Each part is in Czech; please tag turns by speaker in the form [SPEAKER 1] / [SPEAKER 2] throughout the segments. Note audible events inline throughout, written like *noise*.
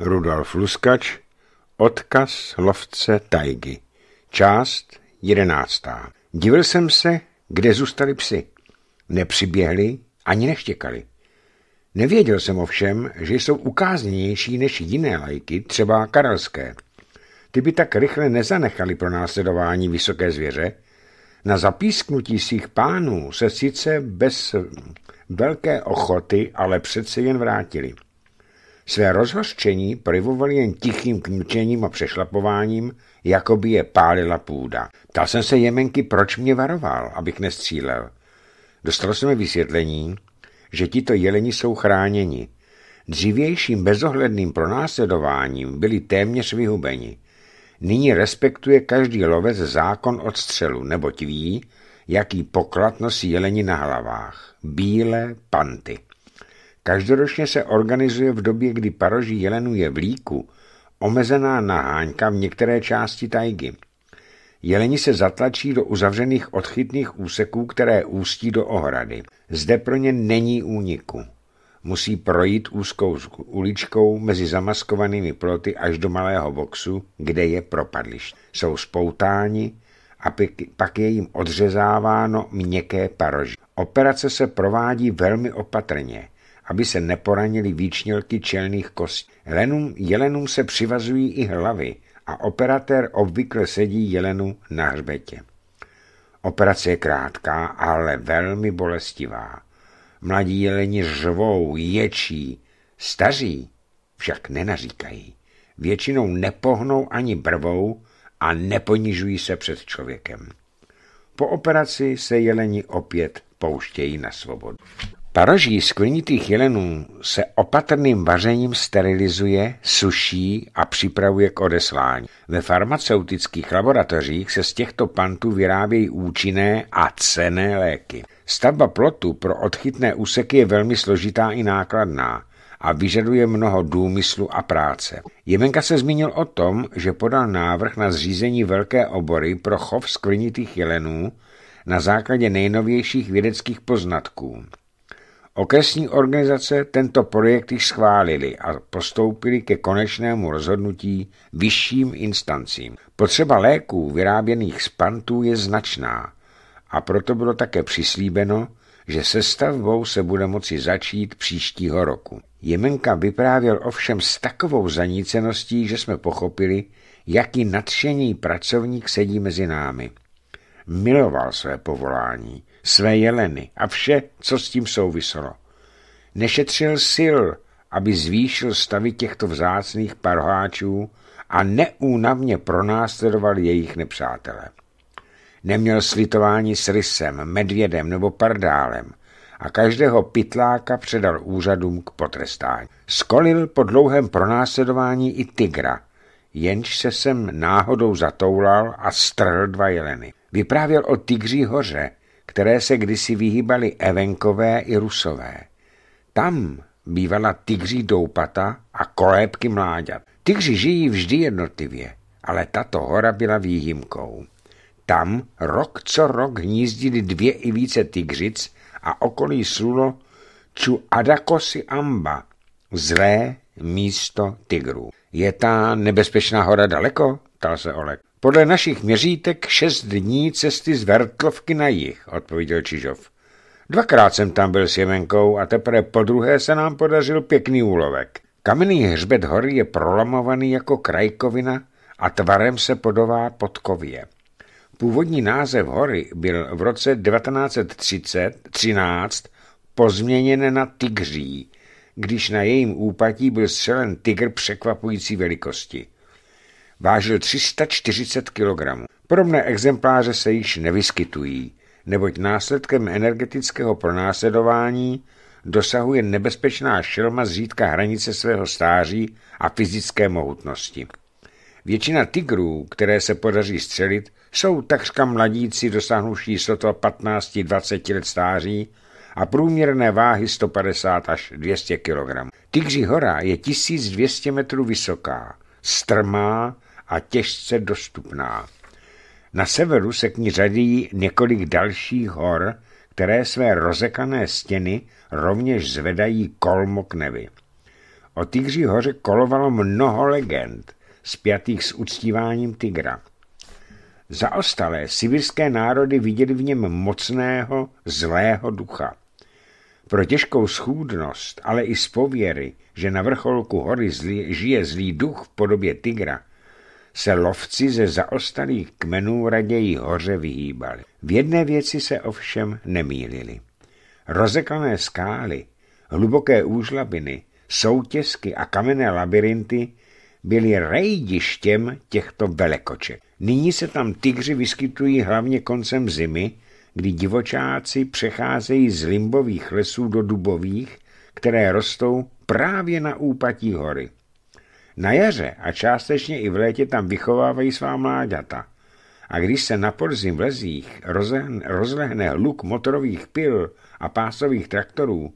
[SPEAKER 1] Rudolf Luskač Odkaz lovce tajgy Část jedenáctá Divil jsem se, kde zůstali psy. Nepřiběhli ani neštěkali. Nevěděl jsem ovšem, že jsou ukázněnější než jiné lajky, třeba karelské. Ty by tak rychle nezanechali pro následování vysoké zvěře. Na zapísknutí svých pánů se sice bez velké ochoty, ale přece jen vrátili. Své rozhořčení projevovali jen tichým knučením a přešlapováním, jako by je pálila půda. Ptal jsem se Jemenky, proč mě varoval, abych nestřílel. Dostal jsem vysvětlení, že tito jeleni jsou chráněni. Dřívějším bezohledným pronásledováním byli téměř vyhubeni. Nyní respektuje každý lovec zákon od střelu, neboť ví, jaký poklad nosí jeleni na hlavách. Bílé panty. Každoročně se organizuje v době, kdy paroží jelenů je v líku, omezená naháňka v některé části tajgy. Jeleni se zatlačí do uzavřených odchytných úseků, které ústí do ohrady. Zde pro ně není úniku. Musí projít úzkou uličkou mezi zamaskovanými ploty až do malého boxu, kde je propadliště. Jsou spoutáni a pak je jim odřezáváno měkké paroží. Operace se provádí velmi opatrně aby se neporanili výčnělky čelných kostí. Jelenům, jelenům se přivazují i hlavy a operatér obvykle sedí jelenu na hřbetě. Operace je krátká, ale velmi bolestivá. Mladí jeleni řvou, ječí, staří však nenaříkají. Většinou nepohnou ani brvou a neponižují se před člověkem. Po operaci se jeleni opět pouštějí na svobodu. Paroží skvrnitých jelenů se opatrným vařením sterilizuje, suší a připravuje k odeslání. Ve farmaceutických laboratořích se z těchto pantů vyrábějí účinné a cené léky. Stavba plotu pro odchytné úseky je velmi složitá i nákladná a vyžaduje mnoho důmyslu a práce. Jemenka se zmínil o tom, že podal návrh na zřízení velké obory pro chov skvrnitých jelenů na základě nejnovějších vědeckých poznatků. Okresní organizace tento projekt již schválili a postoupili ke konečnému rozhodnutí vyšším instancím. Potřeba léků vyráběných z pantů je značná a proto bylo také přislíbeno, že se stavbou se bude moci začít příštího roku. Jemenka vyprávěl ovšem s takovou zaníceností, že jsme pochopili, jaký nadšený pracovník sedí mezi námi. Miloval své povolání, své jeleny a vše, co s tím souviselo. Nešetřil sil, aby zvýšil stavy těchto vzácných parháčů a neúnavně pronásledoval jejich nepřátele. Neměl slitování s rysem, medvědem nebo pardálem a každého pytláka předal úřadům k potrestání. Skolil po dlouhém pronásledování i tygra, jenž se sem náhodou zatoulal a strhl dva jeleny. Vyprávěl o tygří hoře, které se kdysi vyhýbali Evenkové i Rusové. Tam bývala tygří doupata a kolébky mláďat. Tygři žijí vždy jednotlivě, ale tato hora byla výjimkou. Tam rok co rok hnízdili dvě i více tygřic a okolí slulo ču Adakosi Amba, zlé místo tygrů. Je ta nebezpečná hora daleko? ptal se Olek. Podle našich měřítek šest dní cesty z Vertlovky na jih, odpověděl Čižov. Dvakrát jsem tam byl s Jemenkou a teprve po druhé se nám podařil pěkný úlovek. Kamenný hřbet hory je prolamovaný jako krajkovina a tvarem se podobá podkově. Původní název hory byl v roce 1913 pozměněn na Tigří, když na jejím úpatí byl střelen tygr překvapující velikosti. Vážil 340 kg. Podobné exempláře se již nevyskytují, neboť následkem energetického pronásledování dosahuje nebezpečná šelma zřídka hranice svého stáří a fyzické mohutnosti. Většina tigrů, které se podaří střelit, jsou takřka mladíci dosáhnuvší sotva 15-20 let stáří a průměrné váhy 150 až 200 kg. Tigří hora je 1200 metrů vysoká, strmá a těžce dostupná. Na severu se k ní řadí několik dalších hor, které své rozekané stěny rovněž zvedají kolmo k nebi. O Tygří hoře kolovalo mnoho legend, spjatých s uctíváním tygra. Zaostalé sibirské národy viděli v něm mocného, zlého ducha. Pro těžkou schůdnost, ale i z pověry, že na vrcholku hory zlý, žije zlý duch v podobě tygra, se lovci ze zaostalých kmenů raději hoře vyhýbali. V jedné věci se ovšem nemýlili. Rozekané skály, hluboké úžlabiny, soutězky a kamenné labirinty byly rejdištěm těchto velekoček. Nyní se tam tygři vyskytují hlavně koncem zimy, kdy divočáci přecházejí z limbových lesů do dubových, které rostou právě na úpatí hory. Na jaře a částečně i v létě tam vychovávají svá mláďata. A když se na podzim v lezích rozlehne hluk motorových pil a pásových traktorů,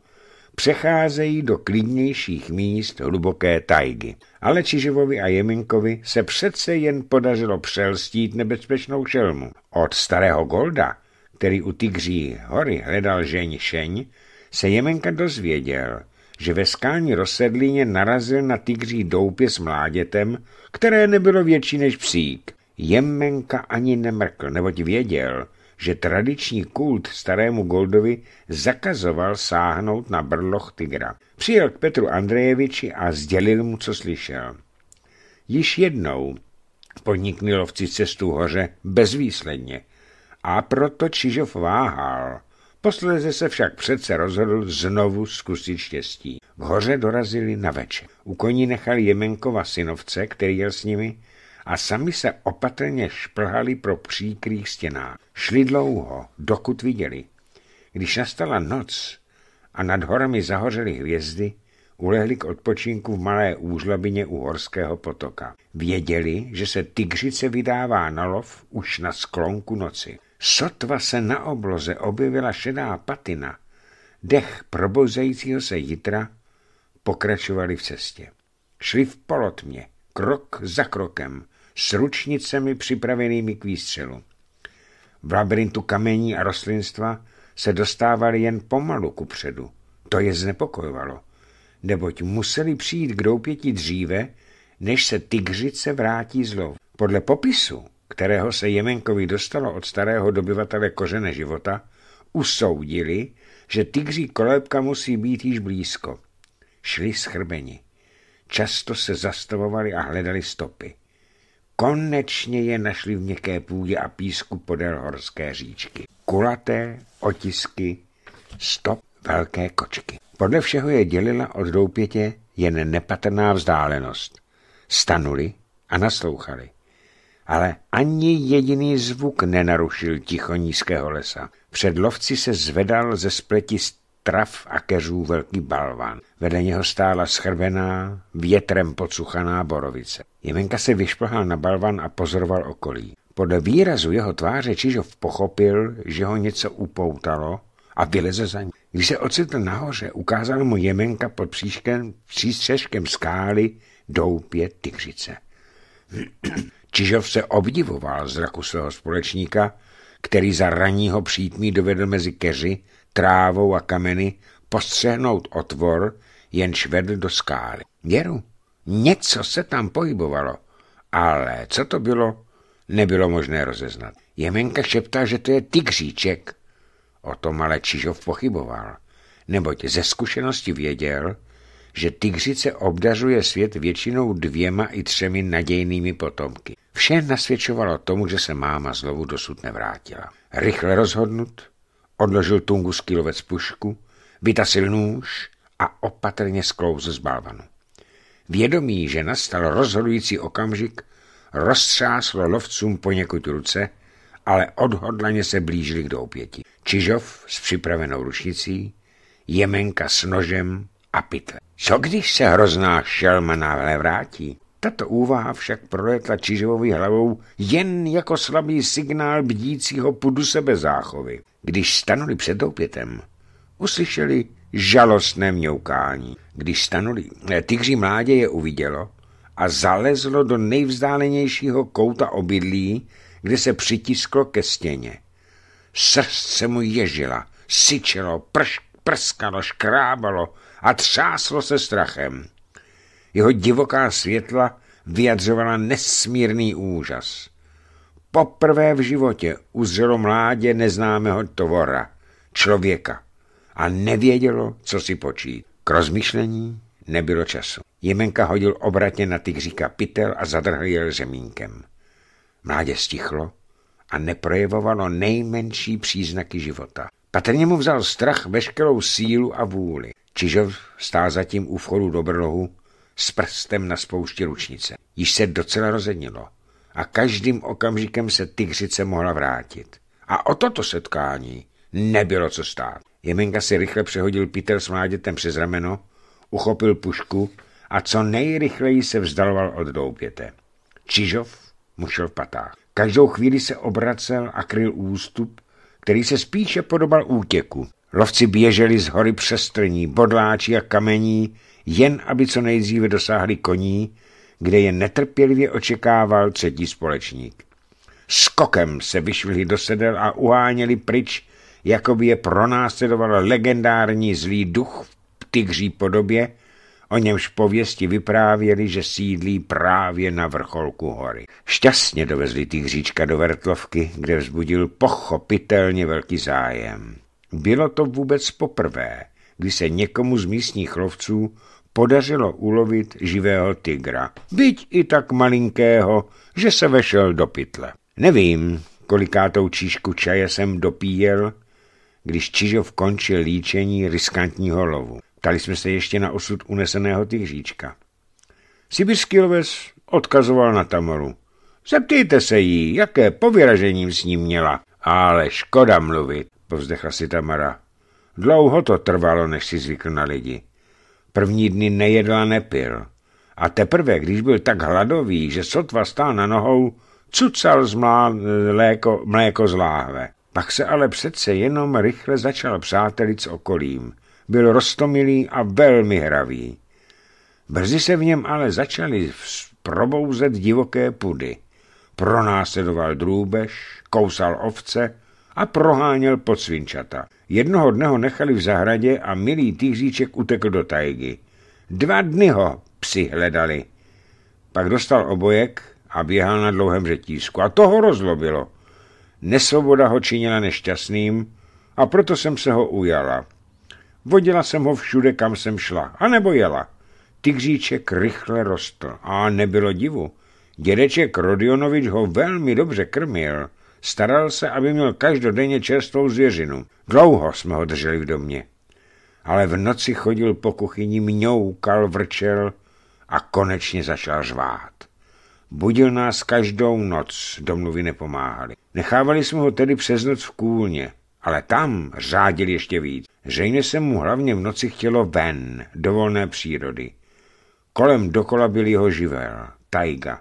[SPEAKER 1] přecházejí do klidnějších míst hluboké tajgy. Ale Čižovovi a Jeminkovi se přece jen podařilo přelstít nebezpečnou šelmu. Od starého Golda, který u Tigří hory hledal žeň šeň, se Jemenka dozvěděl, že ve skální rozsedlině narazil na tygří doupě s mládětem, které nebylo větší než psík. Jemenka ani nemrkl, neboť věděl, že tradiční kult starému Goldovi zakazoval sáhnout na brloch tygra. Přijel k Petru Andrejeviči a sdělil mu, co slyšel. Již jednou podnikli lovci cestu hoře bezvýsledně a proto Čižov váhal. Posledně se však přece rozhodl znovu zkusit štěstí. V hoře dorazili na večer. U koní nechali Jemenkova synovce, který jel s nimi, a sami se opatrně šplhali pro příkrých stěnách. Šli dlouho, dokud viděli. Když nastala noc a nad horami zahořely hvězdy, ulehli k odpočinku v malé úžlabině u horského potoka. Věděli, že se tygřice vydává na lov už na sklonku noci. Sotva se na obloze objevila šedá patina, dech probouzejícího se jitra, pokračovali v cestě. Šli v polotmě, krok za krokem, s ručnicemi připravenými k výstřelu. V labirintu kamení a rostlinstva se dostávali jen pomalu kupředu. To je znepokojovalo, neboť museli přijít k doupěti dříve, než se tygřice vrátí z lov. Podle popisu, kterého se Jemenkovi dostalo od starého dobyvatele kořene života, usoudili, že tygří kolébka musí být již blízko. Šli schrbeni. Často se zastavovali a hledali stopy. Konečně je našli v měkké půdě a písku podél horské říčky. Kulaté otisky stop velké kočky. Podle všeho je dělila od doupětě jen nepatrná vzdálenost. Stanuli a naslouchali. Ale ani jediný zvuk nenarušil ticho nízkého lesa. Před lovci se zvedal ze spleti trav a keřů velký balvan. Vedle něho stála schrvená, větrem pocuchaná borovice. Jemenka se vyšplhal na balvan a pozoroval okolí. Podle výrazu jeho tváře Čižov pochopil, že ho něco upoutalo a vyleze za ní. Když se ocitl nahoře, ukázal mu Jemenka pod příškem, přístřežkem skály doupě tygřice. Čižov se obdivoval zraku svého společníka, který za raního přítmí dovedl mezi keři trávou a kameny postřehnout otvor, jenž vedl do skály. Věru, něco se tam pohybovalo, ale co to bylo, nebylo možné rozeznat. Jemenka šeptá, že to je tygříček. O tom ale Čižov pochyboval, neboť ze zkušenosti věděl, že tygřice obdařuje svět většinou dvěma i třemi nadějnými potomky. Vše nasvědčovalo tomu, že se máma znovu dosud nevrátila. Rychle rozhodnut, odložil tunguský lovec pušku, vytasil nůž a opatrně sklouzl z balvanu. Vědomí, že nastal rozhodující okamžik, roztřáslo lovcům poněkud ruce, ale odhodlaně se blížili k doupěti. Čižov s připravenou ručnicí, Jemenka s nožem a pytle. Co když se hrozná šelma náhle vrátí? Tato úvaha však proletla Čižovou hlavou jen jako slabý signál bdícího pudu sebezáchovy. Když stanuli před doupětem, uslyšeli žalostné mňoukání. Když stanuli, tygří mládě je uvidělo a zalezlo do nejvzdálenějšího kouta obydlí, kde se přitisklo ke stěně. Srst se mu ježila, syčelo, prš, prskalo, škrábalo a třáslo se strachem. Jeho divoká světla vyjadřovala nesmírný úžas. Poprvé v životě uzřelo mládě neznámého tovora, člověka, a nevědělo, co si počít. K rozmýšlení nebylo času. Jemenka hodil obratně na tygříka pytel a zadrhl je řemínkem. Mládě stichlo a neprojevovalo nejmenší příznaky života. Patrně mu vzal strach veškerou sílu a vůli. Čižov stál zatím u vchodu do brlohu s prstem na spoušti ručnice. Již se docela rozednilo a každým okamžikem se tygřice mohla vrátit. A o toto setkání nebylo co stát. Jemenka si rychle přehodil Peter s mládětem přes rameno, uchopil pušku a co nejrychleji se vzdaloval od doupěte. Čižov mu šel v patách. Každou chvíli se obracel a kryl ústup, který se spíše podobal útěku. Lovci běželi z hory přestrní, bodláči a kamení, jen aby co nejdříve dosáhli koní, kde je netrpělivě očekával třetí společník. Skokem se vyšvihli do sedel a uháněli pryč, jako by je pronásledoval legendární zlý duch v tygří podobě, o němž pověsti vyprávěli, že sídlí právě na vrcholku hory. Šťastně dovezli tygříčka do Vertlovky, kde vzbudil pochopitelně velký zájem. Bylo to vůbec poprvé, kdy se někomu z místních lovců podařilo ulovit živého tygra, byť i tak malinkého, že se vešel do pytle. Nevím, kolikátou číšku čaje jsem dopíjel, když Čižov končil líčení riskantního lovu. Ptali jsme se ještě na osud uneseného tygříčka. Sibirský loves odkazoval na Tamoru. Zeptejte se jí, jaké povyražením s ním měla. Ale škoda mluvit, povzdechla si Tamara. Dlouho to trvalo, než si zvykl na lidi. První dny nejedl a nepil. A teprve, když byl tak hladový, že sotva stál na nohou, cucal z mléko, mléko z láhve. Pak se ale přece jenom rychle začal přátelit s okolím. Byl rostomilý a velmi hravý. Brzy se v něm ale začaly probouzet divoké pudy. Pronásledoval drůbež, kousal ovce a proháněl pod svinčata. Jednoho dne ho nechali v zahradě a milý týříček utekl do tajgy. Dva dny ho psi hledali. Pak dostal obojek a běhal na dlouhém řetízku. A to ho rozlobilo. Nesvoboda ho činila nešťastným a proto jsem se ho ujala. Vodila jsem ho všude, kam jsem šla, anebo jela. Tygříček rychle rostl a nebylo divu. Dědeček Rodionovič ho velmi dobře krmil. Staral se, aby měl každodenně čerstvou zvěřinu. Dlouho jsme ho drželi v domě. Ale v noci chodil po kuchyni, mňoukal, vrčel a konečně začal řvát. Budil nás každou noc, domluvy nepomáhali. Nechávali jsme ho tedy přes noc v kůlně, ale tam řádil ještě víc. Zřejmě se mu hlavně v noci chtělo ven, do volné přírody. Kolem dokola byl jeho živel, tajga.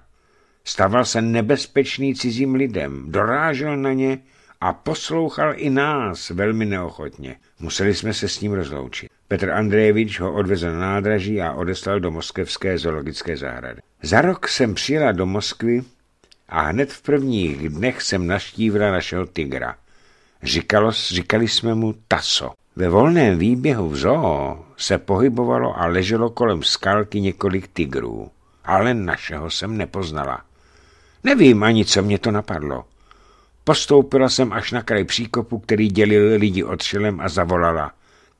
[SPEAKER 1] Stával se nebezpečný cizím lidem, dorážel na ně a poslouchal i nás velmi neochotně. Museli jsme se s ním rozloučit. Petr Andrejevič ho odvezl na nádraží a odeslal do moskevské zoologické zahrady. Za rok jsem přijela do Moskvy a hned v prvních dnech jsem naštívila našeho tygra. Říkalo, říkali jsme mu Taso. Ve volném výběhu v zoo se pohybovalo a leželo kolem skalky několik tigrů, ale našeho jsem nepoznala. Nevím ani, co mě to napadlo. Postoupila jsem až na kraj příkopu, který dělil lidi od šelem a zavolala.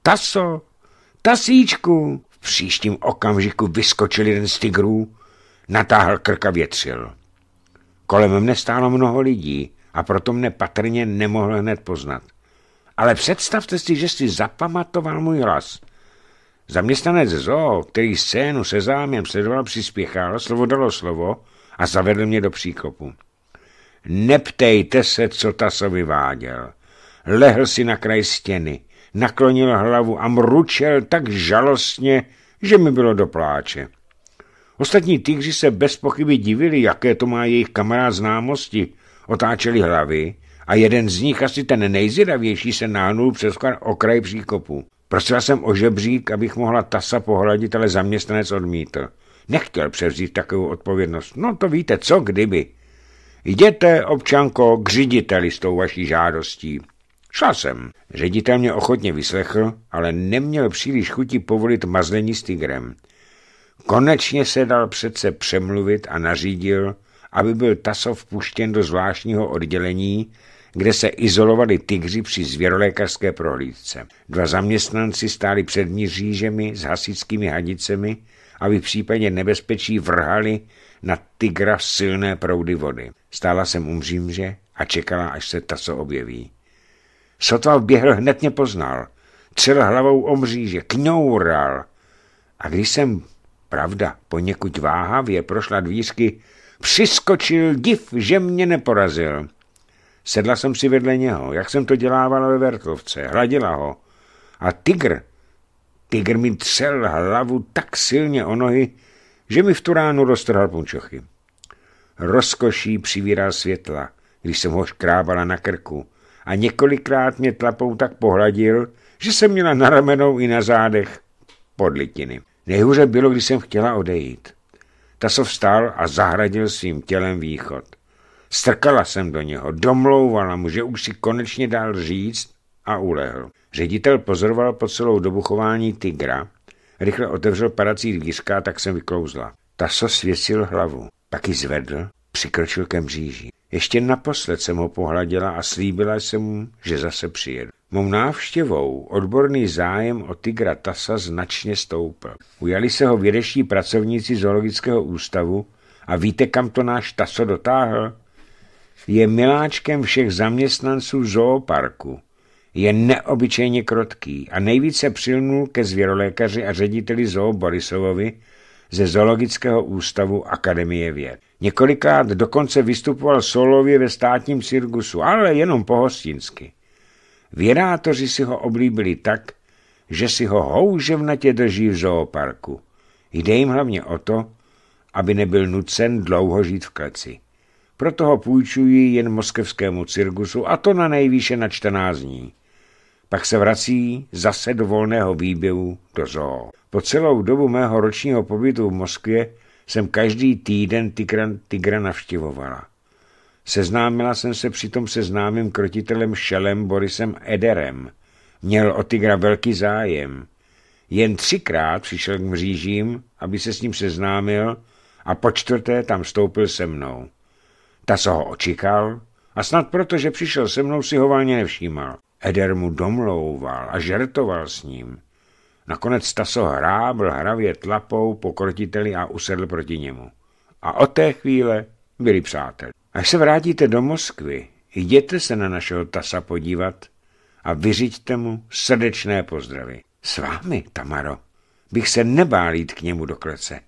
[SPEAKER 1] Taso, tasíčku! V příštím okamžiku vyskočil jeden z tigrů, natáhl krk a větřil. Kolem mne stálo mnoho lidí a proto mne patrně nemohl hned poznat. Ale představte si, že si zapamatoval můj hlas. Zaměstnanec zoo, který scénu se zájem sledoval, přispěchal, slovo dalo slovo a zavedl mě do příkopu. Neptejte se, co Taso vyváděl. Lehl si na kraj stěny, naklonil hlavu a mručel tak žalostně, že mi bylo do pláče. Ostatní tygři se bez pochyby divili, jaké to má jejich kamarád známosti. Otáčeli hlavy a jeden z nich, asi ten nejziravější, se náhnul přes okraj příkopu. Prosila jsem o žebřík, abych mohla tasa pohladit, ale zaměstnanec odmítl. Nechtěl převzít takovou odpovědnost. No to víte, co kdyby. Jděte, občanko, k řediteli s tou vaší žádostí. Šla jsem. Ředitel mě ochotně vyslechl, ale neměl příliš chuti povolit mazlení s tigrem. Konečně se dal přece přemluvit a nařídil, aby byl Tasov puštěn do zvláštního oddělení, kde se izolovali tygři při zvěrolékařské prohlídce. Dva zaměstnanci stáli před mířížemi s hasičskými hadicemi, aby v případě nebezpečí vrhali na tygra silné proudy vody. Stála jsem u mřímže a čekala, až se Taso objeví. Sotva vběhl, hned mě poznal. Třel hlavou o mříže, kňoural. A když jsem, pravda, poněkud váhavě prošla dvířky, přiskočil div, že mě neporazil. Sedla jsem si vedle něho, jak jsem to dělávala ve Vertovce, hladila ho. A tygr, tygr mi třel hlavu tak silně o nohy, že mi v tu ránu roztrhal punčochy. Rozkoší přivíral světla, když jsem ho škrábala na krku a několikrát mě tlapou tak pohladil, že jsem měla na ramenou i na zádech podlitiny. Nejhůře bylo, když jsem chtěla odejít. Tasov vstal a zahradil svým tělem východ. Strkala jsem do něho, domlouvala mu, že už si konečně dal říct a ulehl. Ředitel pozoroval po celou dobu chování tygra, rychle otevřel parací dvířka, tak jsem vyklouzla. Taso svěsil hlavu, pak ji zvedl, přikročil ke mříži. Ještě naposled jsem ho pohladila a slíbila jsem mu, že zase přijedu. Mou návštěvou odborný zájem o tygra Tasa značně stoupl. Ujali se ho vědeští pracovníci zoologického ústavu a víte, kam to náš Taso dotáhl? Je miláčkem všech zaměstnanců zooparku. Je neobyčejně krotký a nejvíce přilnul ke zvěrolékaři a řediteli zoo Borisovovi ze Zoologického ústavu Akademie věd. Několikrát dokonce vystupoval solově ve státním cirkusu, ale jenom pohostinsky. Vědátoři si ho oblíbili tak, že si ho houževnatě drží v zooparku. Jde jim hlavně o to, aby nebyl nucen dlouho žít v kleci. Proto ho půjčují jen moskevskému cirkusu a to na nejvýše na 14 dní. Pak se vrací zase do volného výběhu do zoo. Po celou dobu mého ročního pobytu v Moskvě jsem každý týden tygra, tygra navštěvovala. Seznámila jsem se přitom se známým krotitelem Šelem Borisem Ederem. Měl o tygra velký zájem. Jen třikrát přišel k mřížím, aby se s ním seznámil a po čtvrté tam stoupil se mnou. Ta se ho očekal a snad proto, že přišel se mnou, si ho válně nevšímal. Eder mu domlouval a žertoval s ním. Nakonec Taso hrábl hravě tlapou po krotiteli a usedl proti němu. A od té chvíle byli přátelé. Až se vrátíte do Moskvy, jděte se na našeho Tasa podívat a vyřiďte mu srdečné pozdravy. S vámi, Tamaro, bych se nebál jít k němu do klece,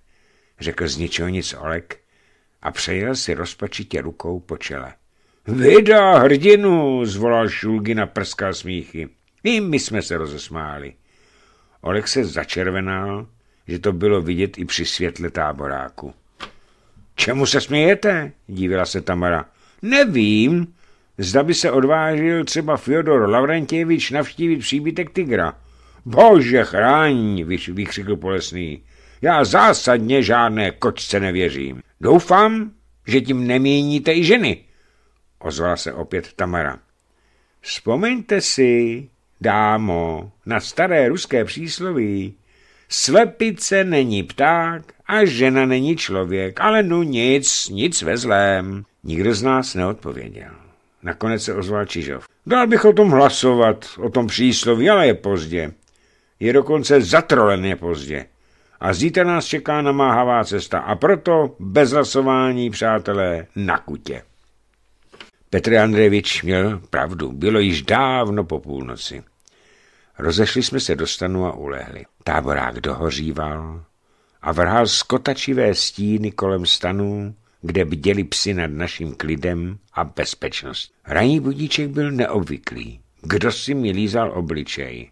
[SPEAKER 1] řekl z ničeho nic Olek a přejel si rozpačitě rukou po čele. Vyda hrdinu, zvolal Šulgin a prskal smíchy. I my jsme se rozesmáli. Olek se začervenal, že to bylo vidět i při světle táboráku. Čemu se smějete? dívila se Tamara. Nevím. Zda by se odvážil třeba Fyodor Lavrentjevič navštívit příbytek tygra. Bože chráň, vykřikl Polesný. Já zásadně žádné kočce nevěřím. Doufám, že tím nemíníte i ženy, ozvala se opět Tamara. Vzpomeňte si, dámo, na staré ruské přísloví. Slepice není pták a žena není člověk, ale nu nic, nic ve zlém. Nikdo z nás neodpověděl. Nakonec se ozval Čižov. Dal bych o tom hlasovat, o tom přísloví, ale je pozdě. Je dokonce zatroleně pozdě. A zítra nás čeká namáhavá cesta a proto bez hlasování, přátelé, na kutě. Petr Andrejevič měl pravdu. Bylo již dávno po půlnoci. Rozešli jsme se do stanu a ulehli. Táborák dohoříval a vrhal skotačivé stíny kolem stanů, kde bděli psy nad naším klidem a bezpečnost. Ranní budíček byl neobvyklý. Kdo si mi lízal obličej?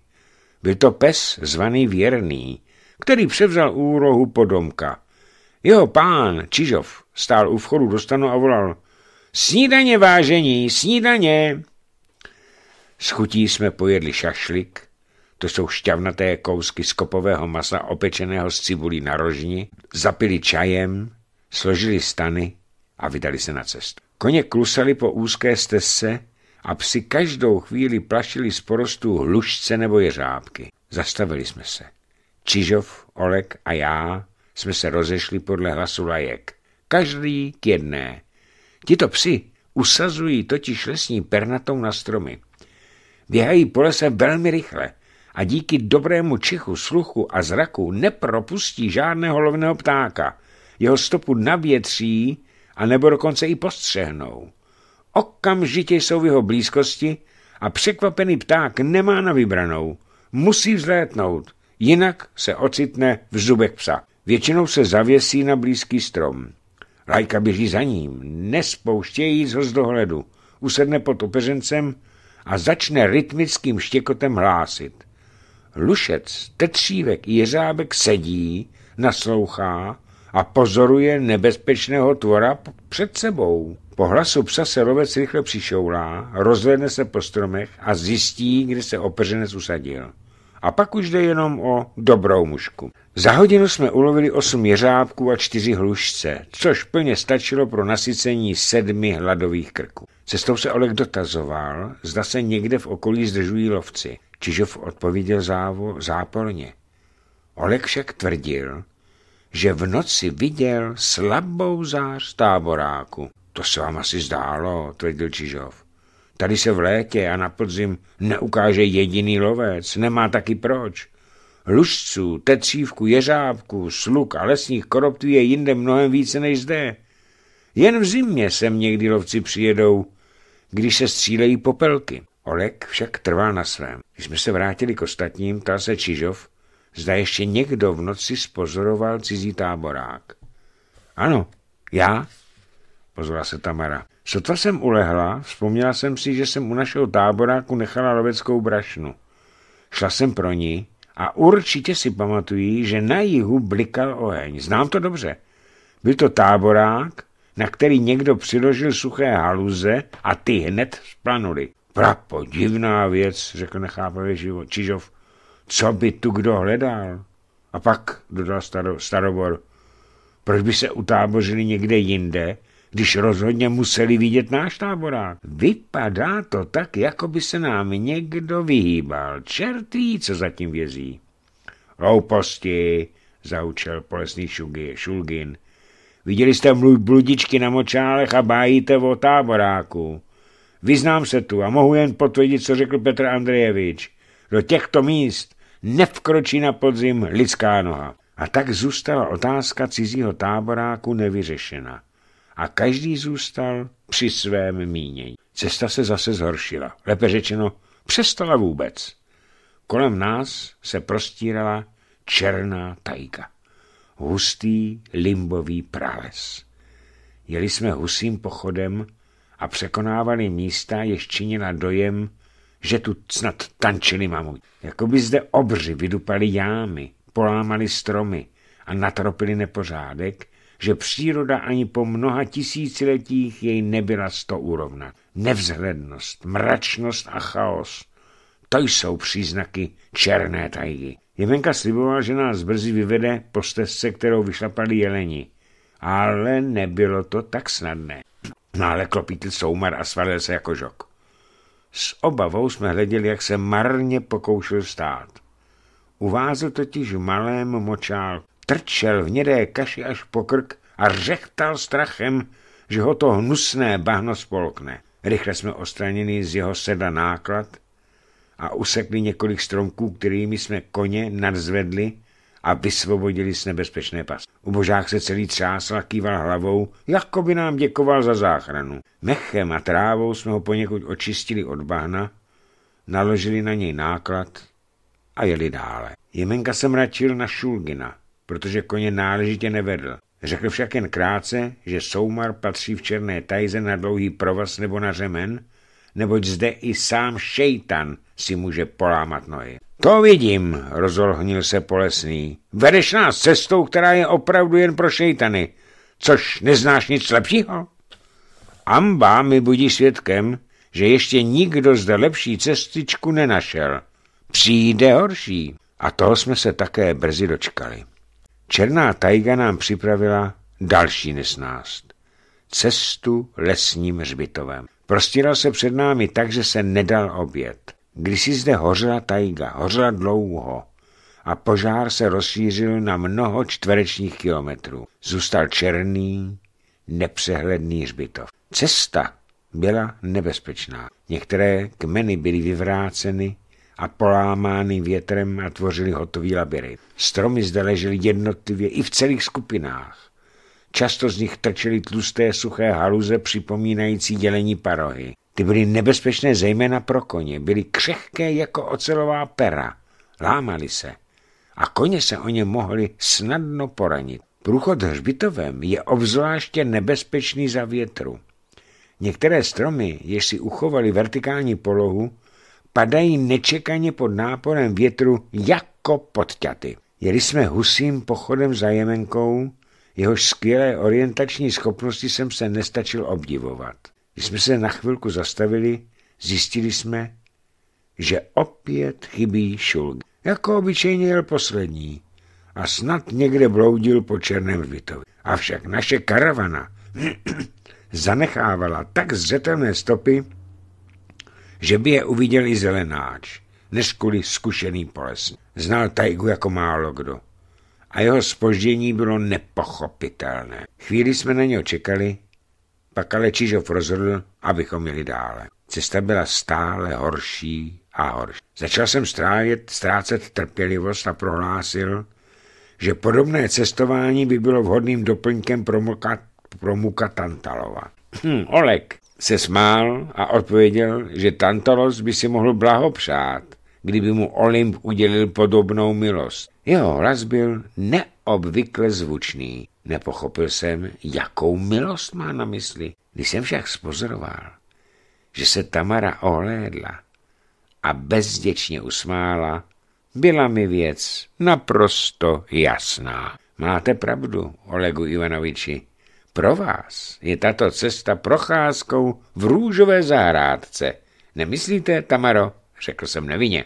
[SPEAKER 1] Byl to pes zvaný Věrný, který převzal úrohu podomka. Jeho pán, Čižov, stál u vchodu do stanu a volal Snídaně, vážení, snídaně! S chutí jsme pojedli šašlik, to jsou šťavnaté kousky skopového masa opečeného z cibulí na rožni, zapili čajem, složili stany a vydali se na cestu. Koně klusali po úzké stezce a psi každou chvíli plašili z porostů hlušce nebo jeřábky. Zastavili jsme se. Čižov, Olek a já jsme se rozešli podle hlasu lajek. Každý k jedné. Tito psi usazují totiž lesní pernatou na stromy. Běhají po lese velmi rychle a díky dobrému čichu, sluchu a zraku nepropustí žádného lovného ptáka. Jeho stopu navětří a nebo dokonce i postřehnou. Okamžitě jsou v jeho blízkosti a překvapený pták nemá na vybranou. Musí vzlétnout, jinak se ocitne v zubech psa. Většinou se zavěsí na blízký strom. Lajka běží za ním, nespouštějí ho z dohledu. Usedne pod opeřencem a začne rytmickým štěkotem hlásit. Lušec, tetřívek i jeřábek sedí, naslouchá a pozoruje nebezpečného tvora před sebou. Po hlasu psa se lovec rychle přišoulá, rozhledne se po stromech a zjistí, kde se opeřenec usadil. A pak už jde jenom o dobrou mušku. Za hodinu jsme ulovili osm jeřábků a čtyři hlušce, což plně stačilo pro nasycení sedmi hladových krků. Cestou se Oleg dotazoval, zda se někde v okolí zdržují lovci. Čižov odpověděl závo, záporně. Oleg však tvrdil, že v noci viděl slabou zář táboráku. To se vám asi zdálo, tvrdil Čižov. Tady se v létě a na podzim neukáže jediný lovec, nemá taky proč. Lužců, tetřívku, jeřábku, sluk a lesních korobtů je jinde mnohem více než zde. Jen v zimě sem někdy lovci přijedou, když se střílejí popelky. Olek však trval na svém. Když jsme se vrátili k ostatním, ptal se Čižov, zda ještě někdo v noci spozoroval cizí táborák. Ano, já, pozvala se Tamara. Sotva jsem ulehla, vzpomněla jsem si, že jsem u našeho táboráku nechala loveckou brašnu. Šla jsem pro ní a určitě si pamatují, že na jihu blikal oheň. Znám to dobře. Byl to táborák, na který někdo přiložil suché haluze a ty hned splanuli. Prapo, divná věc, řekl nechápavě život. Čižov, co by tu kdo hledal? A pak, dodal staro, starobor, proč by se utábořili někde jinde, když rozhodně museli vidět náš táborák. Vypadá to tak, jako by se nám někdo vyhýbal. Čert ví, co zatím vězí. Louposti, zaučel polesný šugy, Šulgin. Viděli jste bludičky na močálech a bájíte o táboráku. Vyznám se tu a mohu jen potvrdit, co řekl Petr Andrejevič. Do těchto míst nevkročí na podzim lidská noha. A tak zůstala otázka cizího táboráku nevyřešena a každý zůstal při svém mínění. Cesta se zase zhoršila, lépe řečeno, přestala vůbec. Kolem nás se prostírala černá tajka. Hustý limbový prales. Jeli jsme husým pochodem a překonávali místa, jež činila dojem, že tu snad tančili mamut. Jako by zde obři vydupali jámy, polámali stromy a natropili nepořádek, že příroda ani po mnoha tisíciletích jej nebyla sto úrovna. Nevzhlednost, mračnost a chaos, to jsou příznaky černé tajgy. Jemenka sliboval, že nás brzy vyvede po stezce, kterou vyšlapali jeleni. Ale nebylo to tak snadné. No ale klopítl soumar a svalil se jako žok. S obavou jsme hleděli, jak se marně pokoušel stát. Uvázl totiž v malém močál trčel v hnědé kaši až po krk a řechtal strachem, že ho to hnusné bahno spolkne. Rychle jsme odstranili z jeho sedla náklad a usekli několik stromků, kterými jsme koně nadzvedli a vysvobodili z nebezpečné pas. Ubožák se celý třásl a kýval hlavou, jako by nám děkoval za záchranu. Mechem a trávou jsme ho poněkud očistili od bahna, naložili na něj náklad a jeli dále. Jemenka se mračil na Šulgina protože koně náležitě nevedl. Řekl však jen krátce, že soumar patří v černé tajze na dlouhý provaz nebo na řemen, neboť zde i sám šejtan si může polámat nohy. To vidím, rozolhnil se polesný. Vedeš nás cestou, která je opravdu jen pro šejtany, což neznáš nic lepšího? Amba mi budí svědkem, že ještě nikdo zde lepší cestičku nenašel. Přijde horší. A toho jsme se také brzy dočkali. Černá tajga nám připravila další nesnást. Cestu lesním hřbitovem. Prostíral se před námi tak, že se nedal obět. Když si zde hořela tajga, hořela dlouho a požár se rozšířil na mnoho čtverečních kilometrů. Zůstal černý, nepřehledný hřbitov. Cesta byla nebezpečná. Některé kmeny byly vyvráceny a polámány větrem a tvořily hotový labirint. Stromy zde ležely jednotlivě i v celých skupinách. Často z nich trčely tlusté suché haluze připomínající dělení parohy. Ty byly nebezpečné zejména pro koně, byly křehké jako ocelová pera, lámaly se a koně se o ně mohli snadno poranit. Průchod hřbitovem je obzvláště nebezpečný za větru. Některé stromy, jež si uchovali vertikální polohu, padají nečekaně pod náporem větru jako podťaty. Jeli jsme husím pochodem za Jemenkou, jehož skvělé orientační schopnosti jsem se nestačil obdivovat. Když jsme se na chvilku zastavili, zjistili jsme, že opět chybí šulg. Jako obyčejně jel poslední a snad někde bloudil po černém Vitovi. Avšak naše karavana *clears throat* zanechávala tak zřetelné stopy, že by je uviděl i zelenáč, než kvůli zkušený polesní. Znal tajgu jako málo kdo. A jeho spoždění bylo nepochopitelné. Chvíli jsme na něho čekali, pak ale Čižov rozhodl, abychom měli dále. Cesta byla stále horší a horší. Začal jsem strájet, ztrácet trpělivost a prohlásil, že podobné cestování by bylo vhodným doplňkem pro muka, pro muka Tantalova. Hm, Olek se smál a odpověděl, že Tantalos by si mohl blahopřát, kdyby mu Olymp udělil podobnou milost. Jeho hlas byl neobvykle zvučný. Nepochopil jsem, jakou milost má na mysli. Když jsem však spozoroval, že se Tamara ohlédla a bezděčně usmála, byla mi věc naprosto jasná. Máte pravdu, Olegu Ivanoviči. Pro vás je tato cesta procházkou v růžové zahrádce. Nemyslíte, Tamaro? Řekl jsem nevině.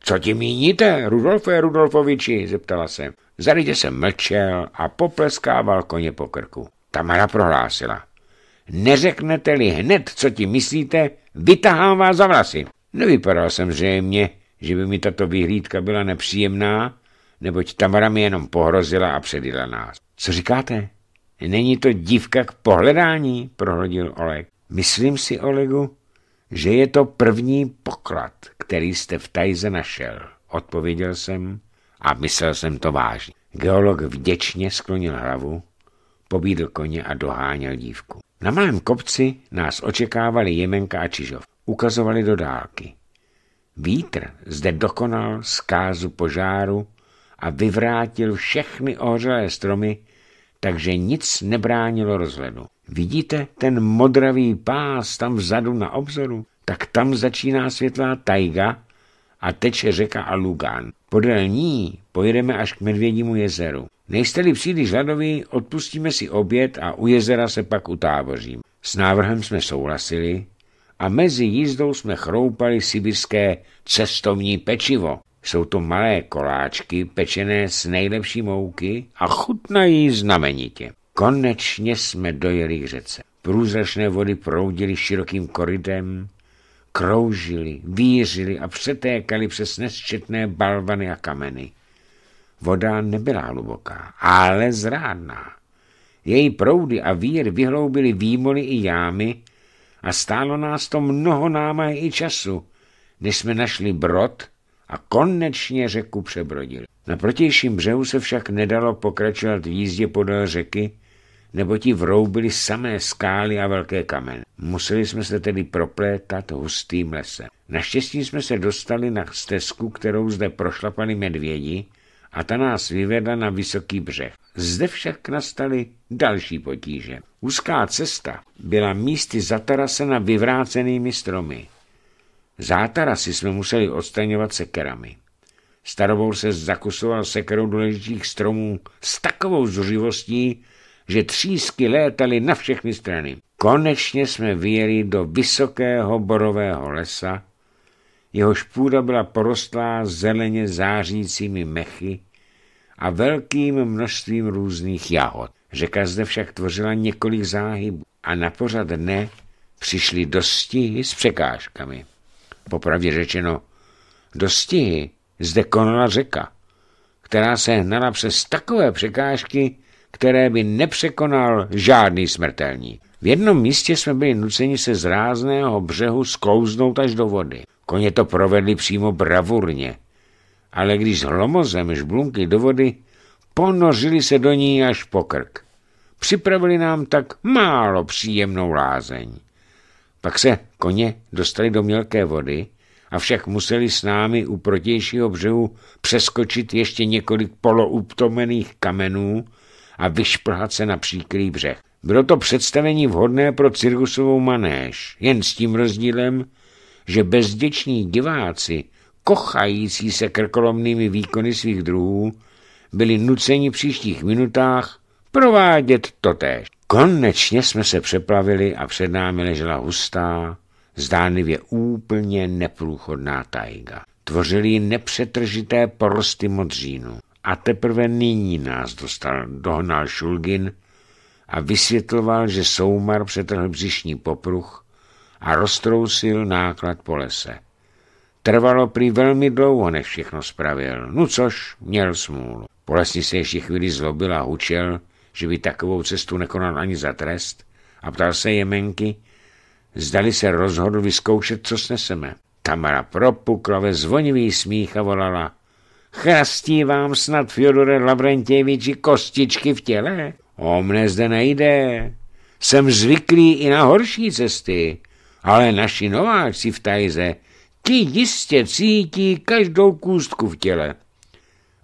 [SPEAKER 1] Co ti míníte, Rudolfe Rudolfoviči? zeptala se. Zarytě jsem mlčel a popleskával koně po krku. Tamara prohlásila. Neřeknete-li hned, co ti myslíte, vytahám vás za vlasy. Nevypadal jsem zřejmě, že by mi tato vyhlídka byla nepříjemná, neboť Tamara mi jenom pohrozila a předila nás. Co říkáte? Není to dívka k pohledání, prohodil Oleg. Myslím si, Olegu, že je to první poklad, který jste v Tajze našel, odpověděl jsem a myslel jsem to vážně. Geolog vděčně sklonil hlavu, pobídl koně a doháněl dívku. Na malém kopci nás očekávali Jemenka a Čižov. Ukazovali do dálky. Vítr zde dokonal zkázu požáru a vyvrátil všechny ohořelé stromy, takže nic nebránilo rozhledu. Vidíte ten modravý pás tam vzadu na obzoru? Tak tam začíná světlá tajga a teče řeka Alugan. Podél ní pojedeme až k Medvědímu jezeru. Nejste-li příliš hladoví, odpustíme si oběd a u jezera se pak utábořím. S návrhem jsme souhlasili a mezi jízdou jsme chroupali sibirské cestovní pečivo. Jsou to malé koláčky pečené z nejlepší mouky a chutnají znamenitě. Konečně jsme dojeli k řece. Průzračné vody proudily širokým korytem, kroužily, vířily a přetékaly přes nesčetné balvany a kameny. Voda nebyla hluboká, ale zrádná. Její proudy a vír vyhloubily výmoly i jámy a stálo nás to mnoho námaj i času, než jsme našli brod a konečně řeku přebrodili. Na protějším břehu se však nedalo pokračovat v jízdě podél řeky, nebo ti vroubili samé skály a velké kameny. Museli jsme se tedy proplétat hustým lesem. Naštěstí jsme se dostali na stezku, kterou zde prošlapali medvědi a ta nás vyvedla na vysoký břeh. Zde však nastaly další potíže. Úzká cesta byla místy zatarasena vyvrácenými stromy. Zátarasy jsme museli odstraňovat sekerami. Starobour se zakusoval sekerou důležitých stromů s takovou zuřivostí, že třísky létaly na všechny strany. Konečně jsme vyjeli do vysokého borového lesa, jehož půda byla porostlá zeleně zářícími mechy a velkým množstvím různých jahod. Řeka zde však tvořila několik záhybů a na pořad dne přišly dostihy s překážkami. Popravdě řečeno, dostihy zde konala řeka, která se hnala přes takové překážky, které by nepřekonal žádný smrtelník. V jednom místě jsme byli nuceni se z rázného břehu sklouznout až do vody. Koně to provedli přímo bravurně, ale když s hlomozem žblunky do vody, ponořili se do ní až po krk. Připravili nám tak málo příjemnou lázeň. Pak se koně dostali do mělké vody, avšak museli s námi u protějšího břehu přeskočit ještě několik polouptomených kamenů a vyšplhat se na příkrý břeh. Bylo to představení vhodné pro cirkusovou manéž, jen s tím rozdílem, že bezděční diváci, kochající se krkolomnými výkony svých druhů, byli nuceni v příštích minutách provádět totéž. Konečně jsme se přeplavili a před námi ležela hustá, zdánlivě úplně neprůchodná tajga. Tvořili ji nepřetržité porosty modřínu. A teprve nyní nás dostal, dohnal Šulgin a vysvětloval, že soumar přetrhl břišní popruh a roztrousil náklad po lese. Trvalo prý velmi dlouho, než všechno spravil. No což, měl smůlu. Polesní se ještě chvíli zlobil a hučel, že by takovou cestu nekonal ani za trest a ptal se Jemenky, zdali se rozhodl vyzkoušet, co sneseme. Tamara propukla ve zvonivý smích a volala. Chrastí vám snad, Fjodore Lavrentjeviči, kostičky v těle? O mne zde nejde. Jsem zvyklý i na horší cesty, ale naši nováčci v Tajze, ti jistě cítí každou kůstku v těle.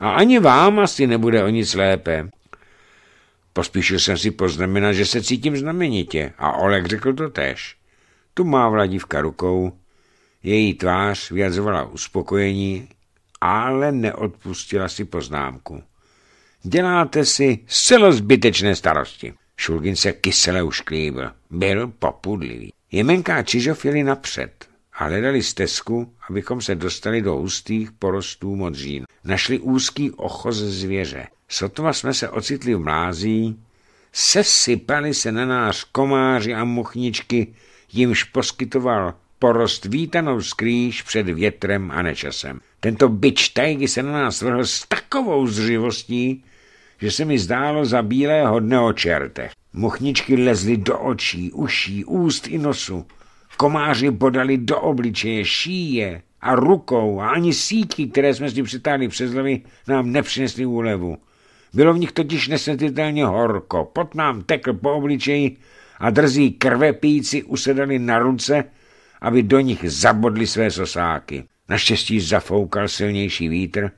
[SPEAKER 1] A ani vám asi nebude o nic lépe. Pospíšil jsem si poznamenat, že se cítím znamenitě a Oleg řekl to tež. Tu má vladívka rukou, její tvář vyjadřovala uspokojení, ale neodpustila si poznámku. Děláte si zcela zbytečné starosti. Šulgin se kysele ušklíbil. Byl popudlivý. Jemenka a Čižov jeli napřed a hledali stezku, abychom se dostali do hustých porostů modřín. Našli úzký ochoz zvěře. Sotva jsme se ocitli v mlází, sesypali se na náš komáři a muchničky, jimž poskytoval porost vítanou skrýš před větrem a nečasem. Tento byč tajgy se na nás vrhl s takovou zřivostí, že se mi zdálo za bílého dne o čertech. Muchničky lezly do očí, uší, úst i nosu. Komáři bodali do obličeje, šíje a rukou a ani sítky, které jsme si přitáhli přes hlavy, nám nepřinesly úlevu. Bylo v nich totiž nesentitelně horko, pot nám tekl po obličeji a drzí krvepíci usedali na ruce, aby do nich zabodli své sosáky. Naštěstí zafoukal silnější vítr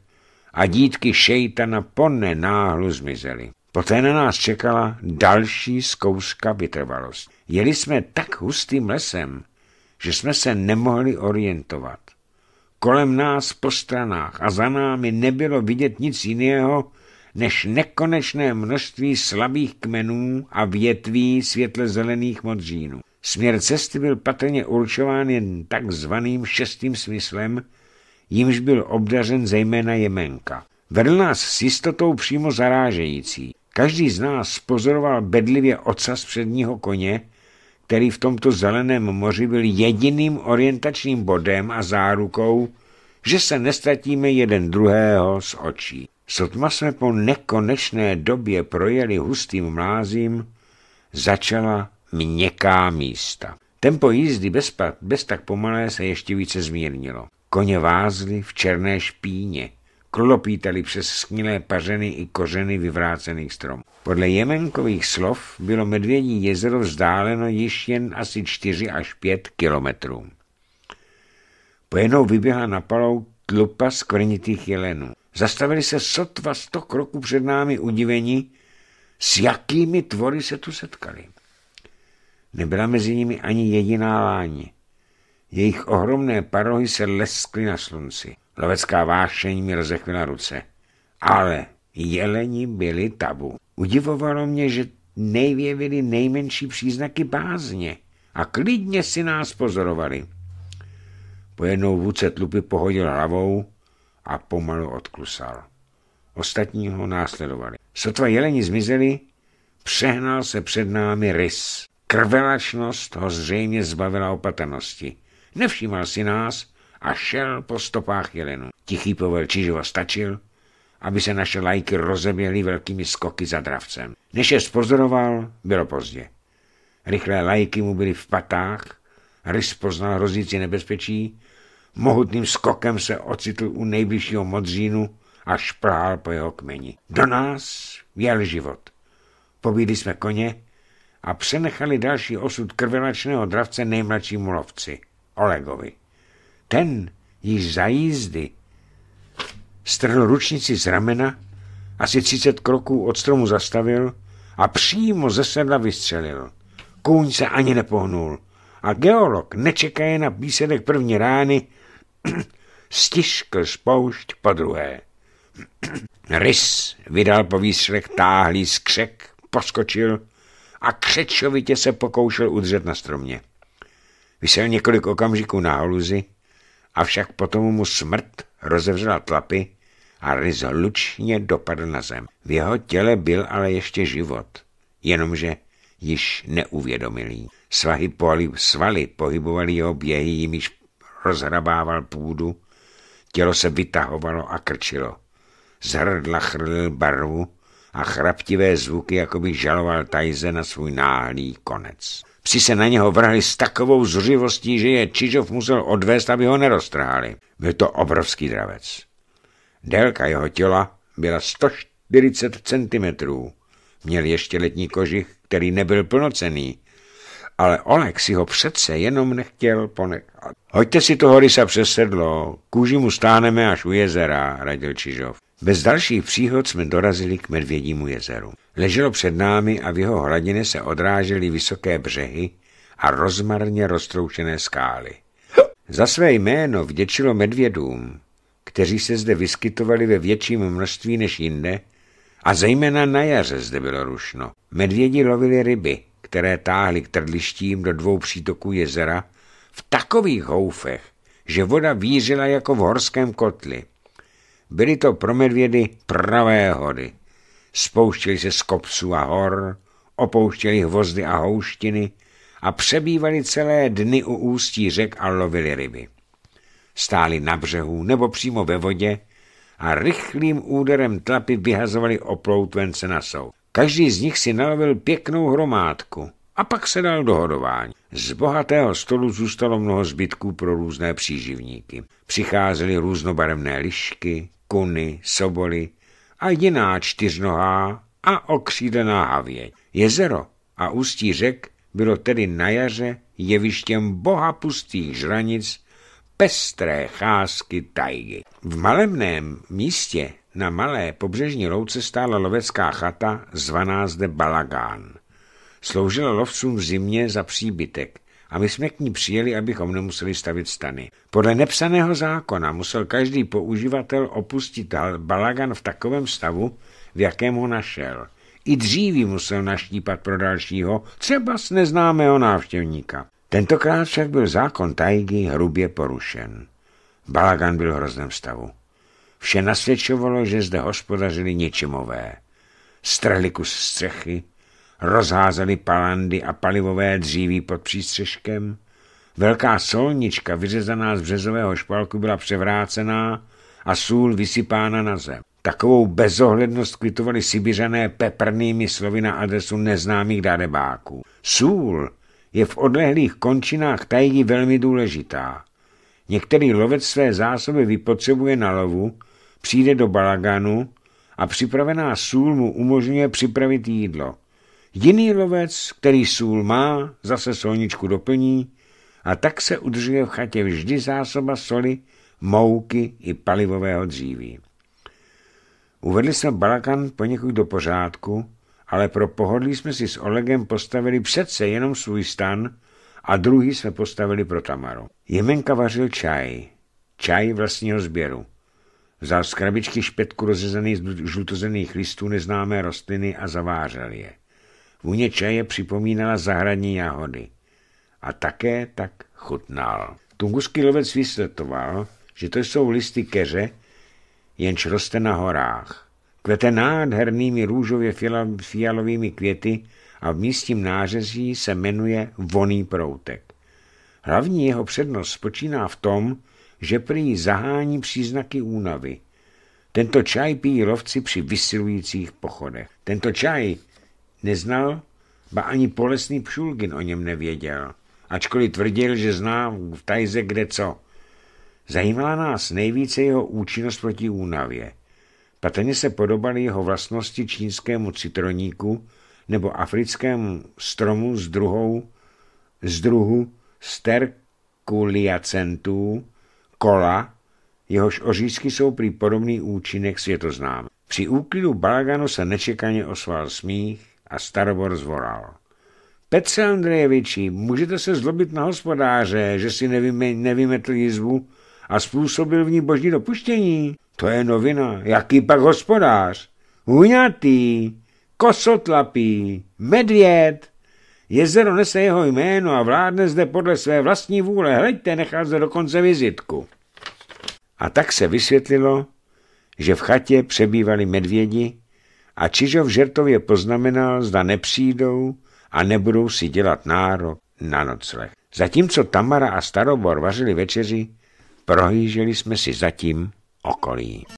[SPEAKER 1] a dítky šejtana ponne náhlu zmizely. Poté na nás čekala další zkouška vytrvalosti. Jeli jsme tak hustým lesem, že jsme se nemohli orientovat. Kolem nás po stranách a za námi nebylo vidět nic jiného, než nekonečné množství slabých kmenů a větví světle zelených modřínů. Směr cesty byl patrně určován jen takzvaným šestým smyslem, jimž byl obdařen zejména Jemenka. Vedl nás s jistotou přímo zarážející. Každý z nás pozoroval bedlivě ocas předního koně, který v tomto zeleném moři byl jediným orientačním bodem a zárukou, že se nestratíme jeden druhého z očí. Sotma jsme po nekonečné době projeli hustým mlázím, začala měkká místa. Tempo jízdy bez, bez tak pomalé se ještě více zmírnilo. Koně vázly v černé špíně, klopítali přes schnilé pařeny i kořeny vyvrácených stromů. Podle Jemenkových slov bylo Medvědí jezero vzdáleno již jen asi 4 až 5 kilometrů. Pojednou vyběhla na palou tlupa skvrnitých jelenů. Zastavili se sotva sto kroků před námi udivení, s jakými tvory se tu setkali. Nebyla mezi nimi ani jediná láně. Jejich ohromné parohy se leskly na slunci. Lovecká vášeň mi rozechvila ruce. Ale jeleni byli tabu. Udivovalo mě, že nejvěvili nejmenší příznaky bázně a klidně si nás pozorovali. Pojednou vůdce tlupy pohodil hlavou a pomalu odklusal. Ostatní ho následovali. Sotva jeleni zmizeli, přehnal se před námi rys. Krvelačnost ho zřejmě zbavila opatrnosti. Nevšímal si nás a šel po stopách jelenu. Tichý povel Čižova stačil, aby se naše lajky rozeběhly velkými skoky za dravcem. Než je spozoroval, bylo pozdě. Rychlé lajky mu byly v patách, rys poznal hrozící nebezpečí, mohutným skokem se ocitl u nejbližšího modřínu a šplhal po jeho kmeni. Do nás věl život. Pobídli jsme koně a přenechali další osud krvelačného dravce nejmladšímu lovci, Olegovi. Ten již za jízdy strhl ručnici z ramena, asi třicet kroků od stromu zastavil a přímo ze sedla vystřelil. Kůň se ani nepohnul a geolog, nečekaje na výsledek první rány, *clears throat* stiskl spoušť po druhé. *clears throat* Rys vydal po výstřelech táhlý skřek, poskočil a křečovitě se pokoušel udržet na stromě. Vysel několik okamžiků na holuzi, avšak potom mu smrt rozevřela tlapy a Rys hlučně dopadl na zem. V jeho těle byl ale ještě život, jenomže již neuvědomilý. Svahy poli, svaly pohybovaly jeho běhy, jimiž rozhrabával půdu, tělo se vytahovalo a krčilo. Z hrdla chrlil barvu a chraptivé zvuky, jako by žaloval tajze na svůj náhlý konec. Psi se na něho vrhli s takovou zuřivostí, že je Čižov musel odvést, aby ho neroztrhali. Byl to obrovský dravec. Délka jeho těla byla 140 centimetrů. Měl ještě letní kožich, který nebyl plnocený, ale Oleg si ho přece jenom nechtěl ponechat. Hoďte si toho rysa přes sedlo, kůži mu stáneme až u jezera, radil Čižov. Bez dalších příhod jsme dorazili k Medvědímu jezeru. Leželo před námi a v jeho hladině se odrážely vysoké břehy a rozmarně roztroušené skály. Za své jméno vděčilo medvědům, kteří se zde vyskytovali ve větším množství než jinde, a zejména na jaře zde bylo rušno. Medvědi lovili ryby, které táhly k trdlištím do dvou přítoků jezera v takových houfech, že voda vířila jako v horském kotli. Byly to pro medvědy pravé hody. Spouštěli se z kopců a hor, opouštěli hvozdy a houštiny a přebývali celé dny u ústí řek a lovili ryby. Stáli na břehu nebo přímo ve vodě a rychlým úderem tlapy vyhazovali oploutvence na sou. Každý z nich si nalovil pěknou hromádku a pak se dal do hodování. Z bohatého stolu zůstalo mnoho zbytků pro různé příživníky. Přicházely různobarevné lišky, kuny, soboly a jiná čtyřnohá a okřídlená havěť. Jezero a ústí řek bylo tedy na jaře jevištěm boha pustých žranic pestré cházky tajgy. V malemném místě na malé pobřežní louce stála lovecká chata zvaná zde Balagán. Sloužila lovcům v zimě za příbytek a my jsme k ní přijeli, abychom nemuseli stavit stany. Podle nepsaného zákona musel každý použivatel opustit balagan v takovém stavu, v jakém ho našel. I dříví musel naštípat pro dalšího, třeba s neznámého návštěvníka. Tentokrát však byl zákon tajgy hrubě porušen. Balagan byl v hrozném stavu. Vše nasvědčovalo, že zde hospodařili něčemové. Strhli kus střechy, rozházeli palandy a palivové dříví pod přístřežkem. Velká solnička, vyřezaná z březového špalku, byla převrácená a sůl vysypána na zem. Takovou bezohlednost kvitovali sibiřané peprnými slovy na adresu neznámých darebáků. Sůl je v odlehlých končinách tajgy velmi důležitá. Některý lovec své zásoby vypotřebuje na lovu, přijde do balaganu a připravená sůl mu umožňuje připravit jídlo. Jiný lovec, který sůl má, zase solničku doplní a tak se udržuje v chatě vždy zásoba soli, mouky i palivového dříví. Uvedli jsme balakan poněkud do pořádku, ale pro pohodlí jsme si s Olegem postavili přece jenom svůj stan a druhý jsme postavili pro Tamaru. Jemenka vařil čaj, čaj vlastního sběru. Vzal z krabičky špetku rozezaný z žlutozených listů neznámé rostliny a zavářel je. Vůně čaje připomínala zahradní jahody. A také tak chutnal. Tunguský lovec vysvětoval, že to jsou listy keře, jenž roste na horách. Kvete nádhernými růžově fialovými květy a v místním nářezí se jmenuje voný proutek. Hlavní jeho přednost spočíná v tom, že prý zahání příznaky únavy. Tento čaj pijí lovci při vysilujících pochodech. Tento čaj neznal, ba ani polesný Pšulgin o něm nevěděl, ačkoliv tvrdil, že zná v tajze kde co. Zajímala nás nejvíce jeho účinnost proti únavě. Patrně se podobaly jeho vlastnosti čínskému citroníku nebo africkému stromu z, druhou, z druhu sterkuliacentů, kola, jehož ořízky jsou prý podobný účinek světoznám. Při úklidu balaganu se nečekaně osval smích a starobor zvolal. Petře Andrejeviči, můžete se zlobit na hospodáře, že si nevíme, nevymetl jizvu a způsobil v ní boží dopuštění? To je novina. Jaký pak hospodář? Huňatý, kosotlapý, medvěd. Jezero nese jeho jméno a vládne zde podle své vlastní vůle. Hleďte, nechal zde dokonce vizitku. A tak se vysvětlilo, že v chatě přebývali medvědi a Čižov žertově poznamenal, zda nepřijdou a nebudou si dělat nárok na nocleh. Zatímco Tamara a Starobor vařili večeři, prohlíželi jsme si zatím okolí.